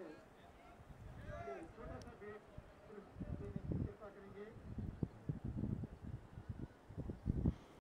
too.